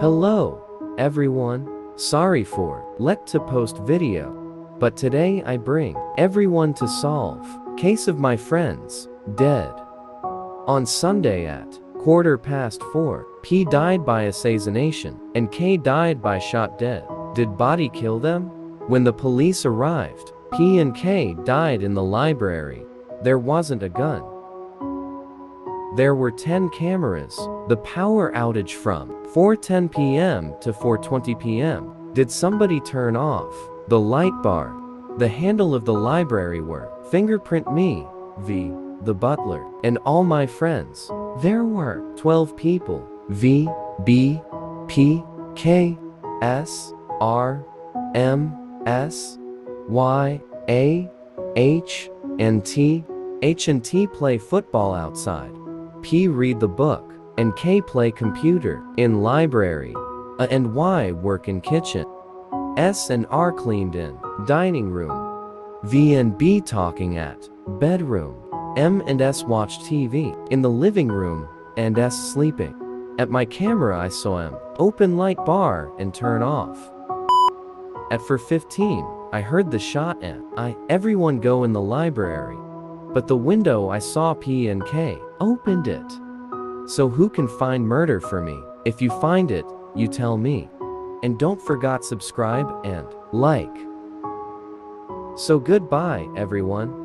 Hello, everyone. Sorry for let to post video. But today I bring everyone to solve case of my friends dead. On Sunday at quarter past 4, P died by assassination and K died by shot dead. Did body kill them? When the police arrived, P and K died in the library. There wasn't a gun. There were 10 cameras. The power outage from 4:10 p.m. to 4:20 p.m. Did somebody turn off the light bar? The handle of the library were fingerprint me, V, the butler, and all my friends. There were 12 people. V, B, P, K, S, R, M, S, Y, A, H, and T. H and T play football outside. P read the book, and K play computer in library. A and Y work in kitchen. S and R cleaned in dining room. V and B talking at bedroom. M and S watch TV in the living room and S sleeping. At my camera I saw M open light bar and turn off. At 4:15, I heard the shot and I everyone go in the library. But the window I saw P and K opened it. So who can find murder for me? If you find it, you tell me. And don't forget subscribe and like. So goodbye everyone.